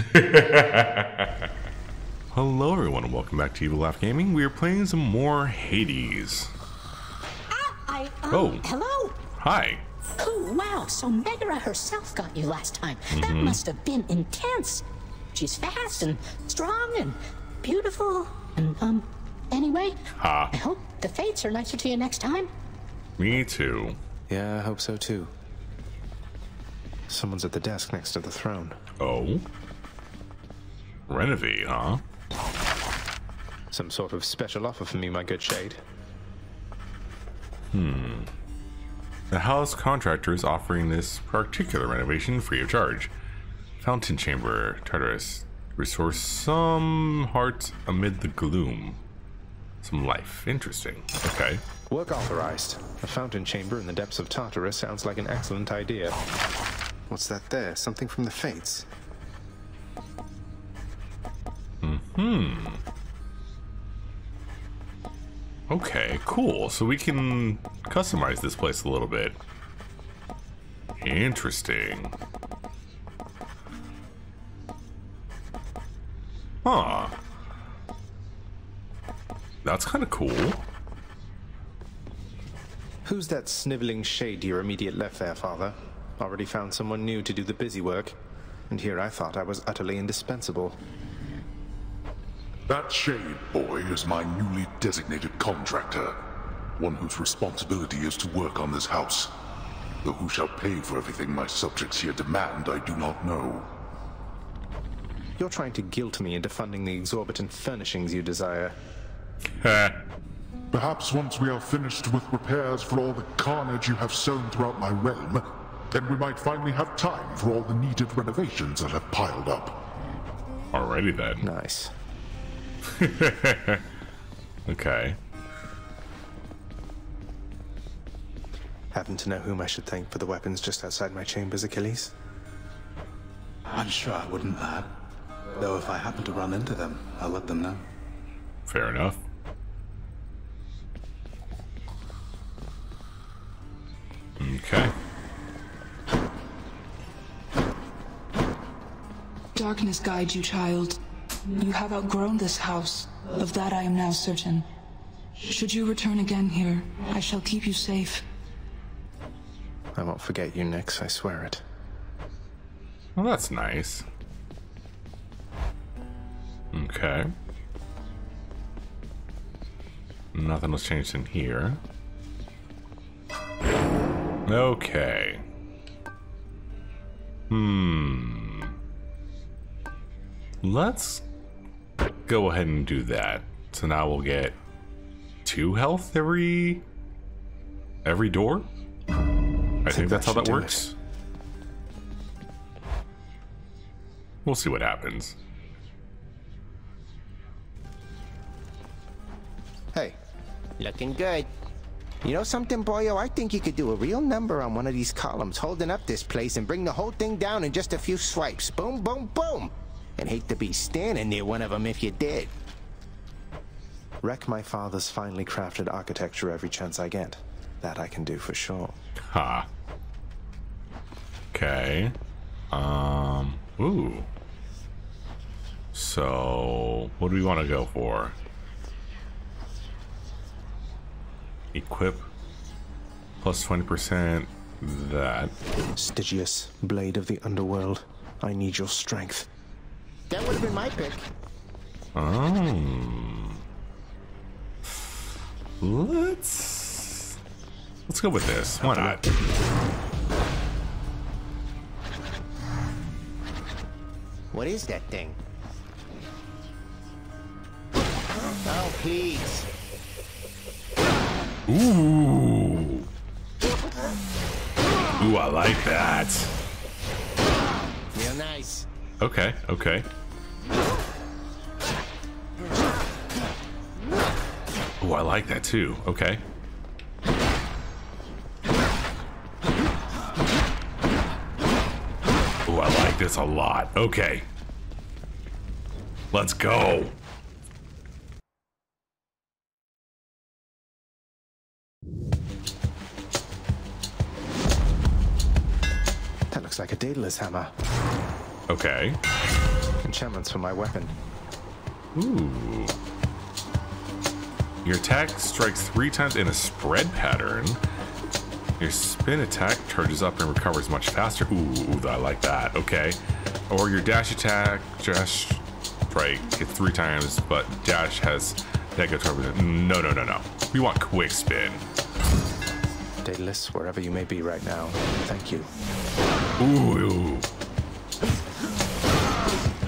Hello everyone and welcome back to Evil Laugh Gaming. We are playing some more Hades. Ah, I, um, Oh. Hello. Hi. Oh, wow. So Megara herself got you last time. That must have been intense. She's fast and strong and beautiful. And, um, anyway, Ha. I hope the fates are nicer to you next time. Me too. Yeah, I hope so too. Someone's at the desk next to the throne. Oh? Renovate, huh? Some sort of special offer for me, my good shade. Hmm. The house contractor is offering this particular renovation free of charge. Fountain Chamber, Tartarus. Restore some heart amid the gloom. Some life. Interesting. Okay. Work authorized. A fountain chamber in the depths of Tartarus sounds like an excellent idea. What's that there? Something from the Fates? Hmm. Okay, cool. So we can customize this place a little bit. Interesting. Huh. That's kind of cool. Who's that sniveling shade to your immediate left there, father? Already found someone new to do the busy work. And here I thought I was utterly indispensable. That shade boy is my newly designated contractor. One whose responsibility is to work on this house. Though who shall pay for everything my subjects here demand, I do not know. You're trying to guilt me into funding the exorbitant furnishings you desire. Heh. Perhaps once we are finished with repairs for all the carnage you have sown throughout my realm, then we might finally have time for all the needed renovations that have piled up. Alrighty then. Nice. Okay. Happen to know whom I should thank for the weapons just outside my chambers, Achilles? I'm sure I wouldn't, lad. Though if I happen to run into them, I'll let them know. Fair enough. Okay. Darkness guide you, child. You have outgrown this house. Of that I am now certain. Should you return again here, I shall keep you safe. I won't forget you, Nyx. I swear it. Well, that's nice. Okay. Nothing was changed in here. Okay. Hmm. Let's go ahead and do that. So now we'll get two health every every door. I think, that's that how that do it. works. We'll see what happens. Hey, looking good. You know something, boyo? I think you could do a real number on one of these columns holding up this place and bring the whole thing down in just a few swipes. Boom, boom, boom. And hate to be standing near one of them if you did. Wreck my father's finely crafted architecture every chance I get. That I can do for sure. Ha. Okay. Um. Ooh. So, what do we want to go for? Equip plus 20%. That. Stygius, blade of the underworld, I need your strength. That would have been my pick. Um. Let's. Let's go with this. Why not? What is that thing? Oh, please. Ooh. Ooh, I like that. Real nice. Okay, okay. Oh, I like that too. Okay. Oh, I like this a lot. Okay. Let's go. That looks like a Daedalus hammer. Okay. enchantments for my weapon. Ooh. Your attack strikes three times in a spread pattern. Your spin attack charges up and recovers much faster. Ooh, I like that. Okay. Or your dash attack, dash strike, it's three times, but dash has negative. No, no, no, no. We want quick spin. Daedalus, wherever you may be right now, thank you. Ooh.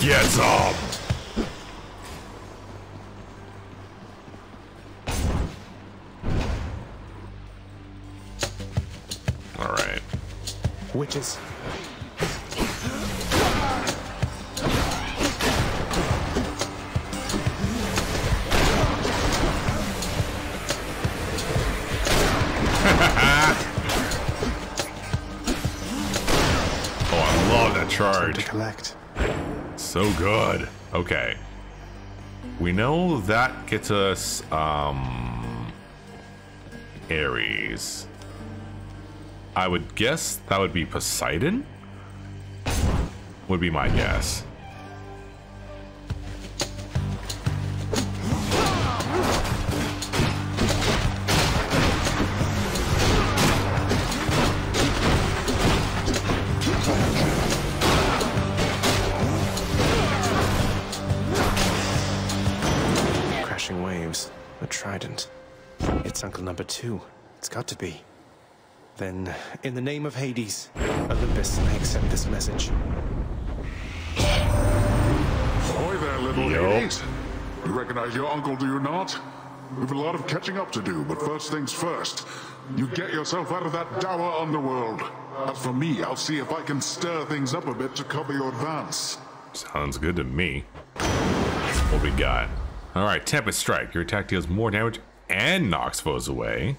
Get some. All right. Witches. Oh, I love that To charge. collect. So good. Okay. We know that gets us um Ares. I would guess that would be Poseidon. Would be my guess. Two. It's got to be. Then, in the name of Hades, Olympus, I accept this message. Ahoy there, little Yup. ladies. You recognize your uncle, do you not? We've a lot of catching up to do, but first things first. You get yourself out of that dour underworld. As for me, I'll see if I can stir things up a bit to cover your advance. Sounds good to me. What we got? All right, Tempest Strike. Your attack deals more damage and knocks foes away.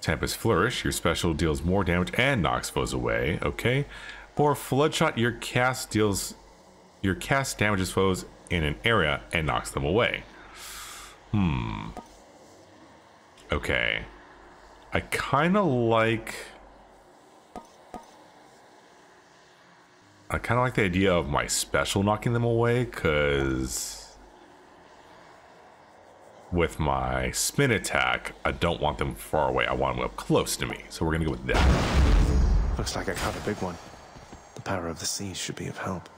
Tempest Flourish. Your special deals more damage and knocks foes away. Okay. Or Floodshot. Your cast deals your cast damages foes in an area and knocks them away. Hmm. Okay. I kind of like. I kind of like the idea of my special knocking them away because with my spin attack, I don't want them far away. I want them up close to me. So we're going to go with that. Looks like I caught a big one. The power of the sea should be of help.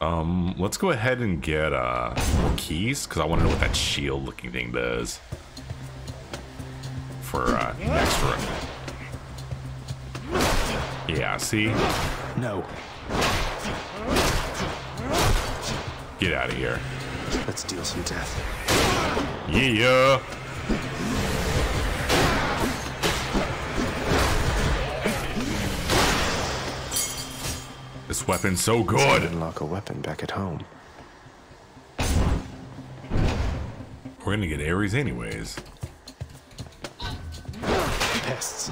Um, let's go ahead and get uh, more keys because I want to know what that shield looking thing does for uh, next run. Yeah, see? No. Get out of here. Let's deal some death. Yeah. This weapon's so good. Unlock a weapon back at home. We're gonna get Ares anyways. Pests.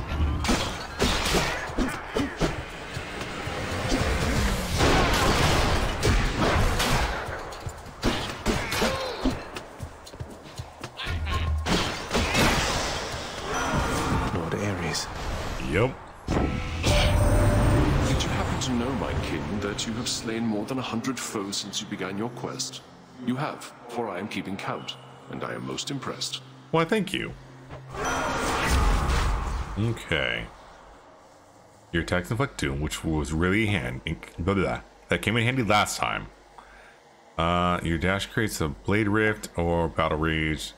More than a hundred foes since you began your quest? You have, for I am keeping count, and I am most impressed. Why, thank you. Okay. Your attacks inflict doom, which was really handy. Blah, blah, blah. That came in handy last time. Uh, your dash creates a blade rift or battle rage.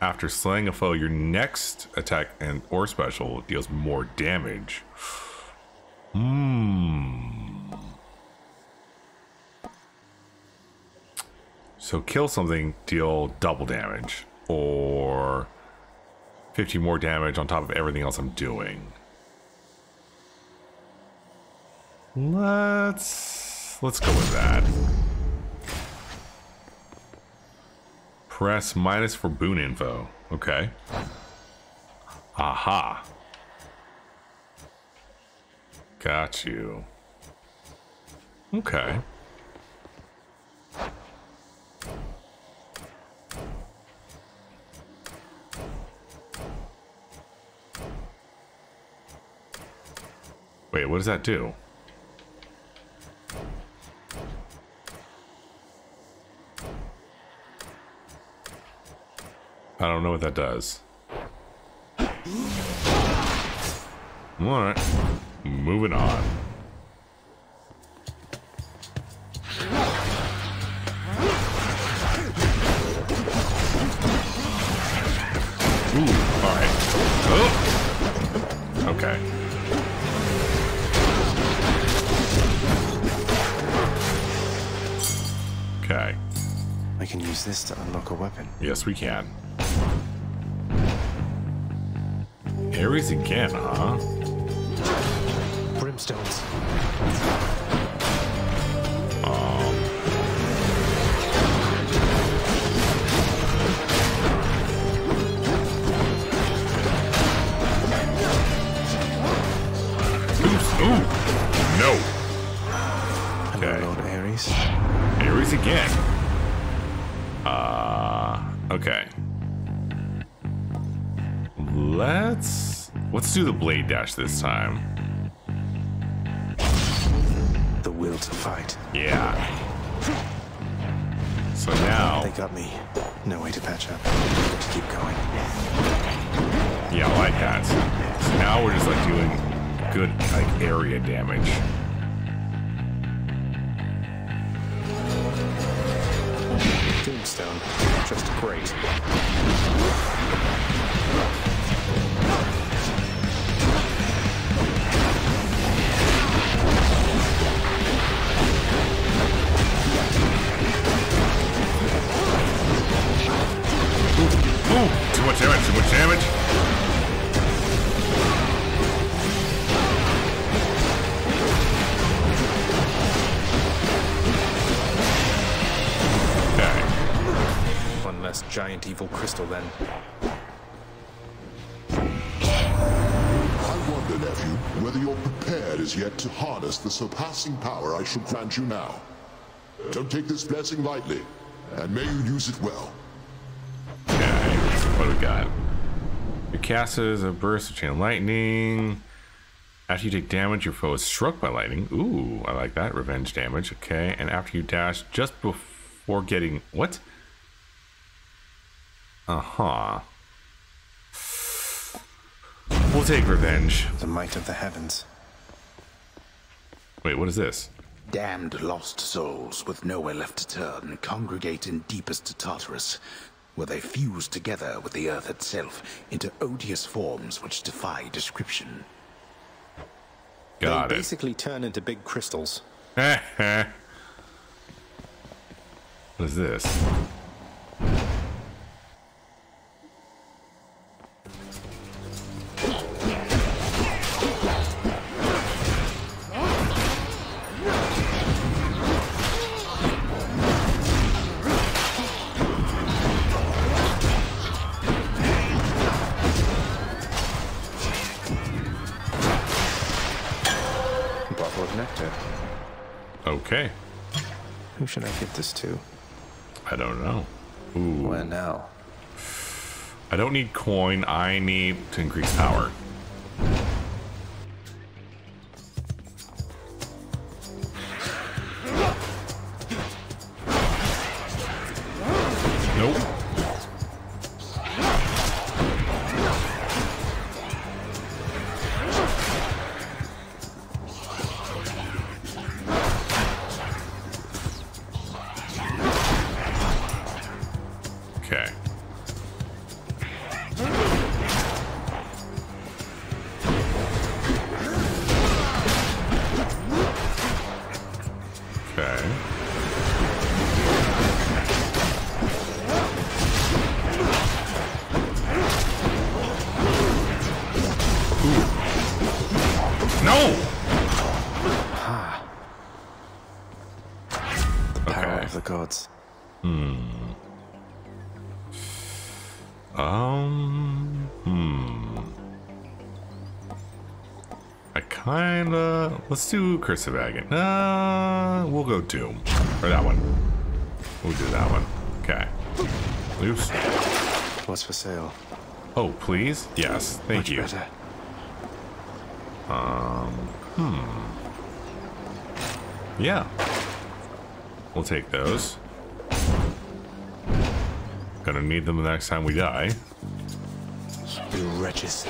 After slaying a foe, your next attack and or special deals more damage. Hmm. So kill something, deal double damage, or 50 more damage on top of everything else I'm doing. Let's let's go with that. Press minus for boon info. Okay. Aha. Got you. Okay. What does that do? I don't know what that does. Alright. Moving on. Ooh, alright. Oh! Okay. Can use this to unlock a weapon. Yes, we can. Ares again, huh? Do the blade dash this time. The will to fight. Yeah. So now, They got me. No way to patch up. To keep going. yeah, I like that. So now we're just like doing good like area damage. Tombstone. Just great. Much damage, too much damage. Okay. One less giant evil crystal then. I wonder, nephew, whether you're prepared as yet to harness the surpassing power I shall grant you now. Don't take this blessing lightly, and may you use it well. What do we got? Your cast is a burst of chain lightning. After you take damage, your foe is struck by lightning. Ooh, I like that. Revenge damage. Okay, and after you dash just before getting what? Uh huh. We'll take revenge. The might of the heavens. Wait, what is this? Damned lost souls with nowhere left to turn congregate in deepest Tartarus, where they fuse together with the earth itself into odious forms which defy description. Got they it. basically turn into big crystals. what is this? Who should I get this to? I don't know. Ooh. Where now? I don't need coin. I need to increase power. The gods. Hmm. Um, hmm. I kinda. Let's do Curse of Agony. Uh, we'll go Doom. Or that one. We'll do that one. Okay. Oops. What's for sale? Oh, please? Yes. Thank Much you. better. Um. Hmm. Yeah. We'll take those. Gonna need them the next time we die. You wretches.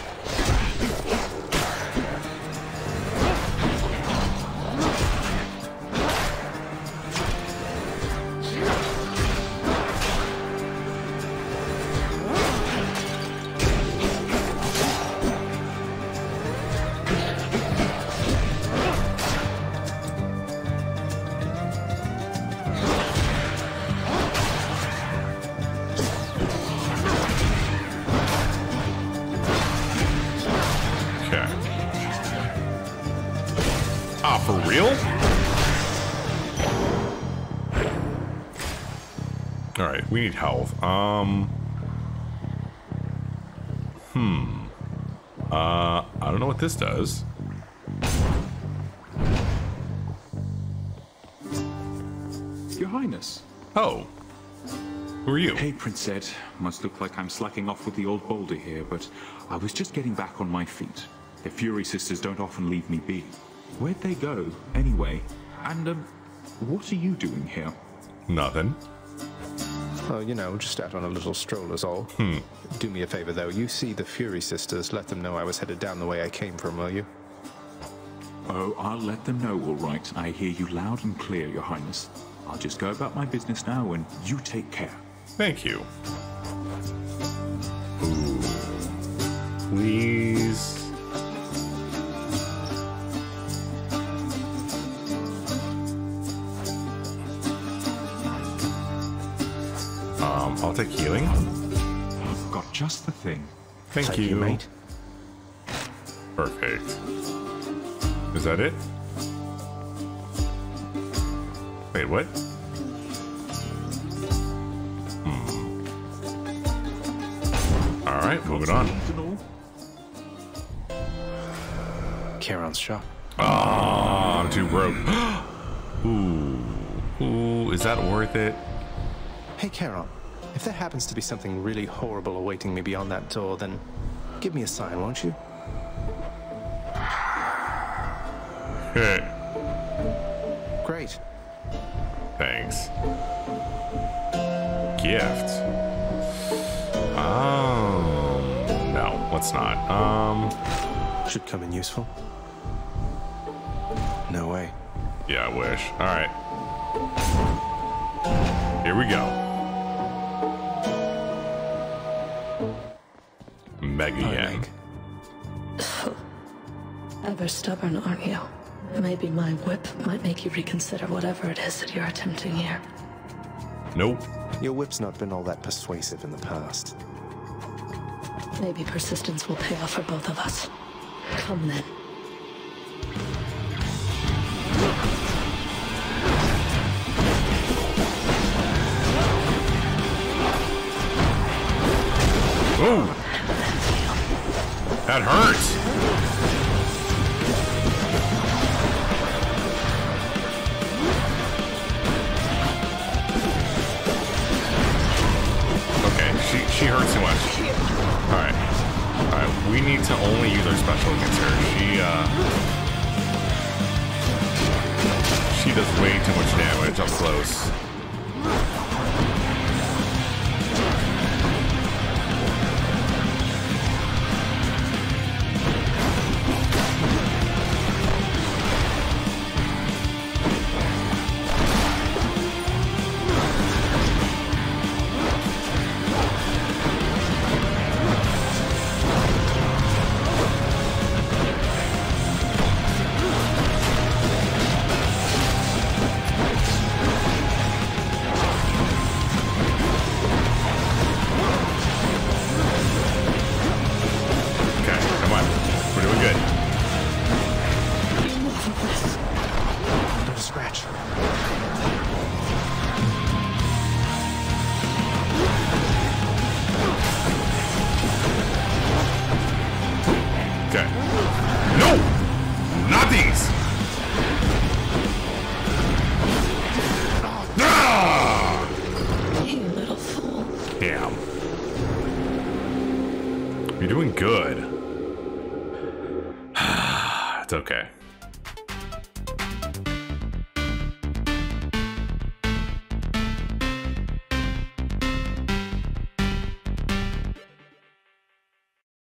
Right, we need health. Um. Hmm. Uh, I don't know what this does. Your Highness. Oh. Who are you? Hey, Prince Ed. Must look like I'm slacking off with the old boulder here, but I was just getting back on my feet. The Fury sisters don't often leave me be. Where'd they go, anyway? And, um, what are you doing here? Nothing. Oh, you know, just out on a little stroll is all. Hmm. Do me a favor, though. You see the Fury sisters. Let them know I was headed down the way I came from, will you? Oh, I'll let them know, all right. I hear you loud and clear, Your Highness. I'll just go about my business now, and you take care. Thank you. Ooh. Please. I'll take healing. Got just the thing. Thank, Thank you. you, mate. Perfect. Is that it? Wait, what? Hmm. All right, moving on. And all? Charon's shop. Ah, I'm too broke. Ooh, ooh, is that worth it? Hey, Charon. If there happens to be something really horrible awaiting me beyond that door, then give me a sign, won't you? Hey, Great. Thanks. Gift. Um, no, let's not. Um, Should come in useful. No way. yeah, I wish. All right. Here we go. Meg Hi, again. Meg. Ever stubborn, aren't you? Maybe my whip might make you reconsider whatever it is that you're attempting here. Nope. Your whip's not been all that persuasive in the past. Maybe persistence will pay off for both of us. Come then. Ooh, that hurts.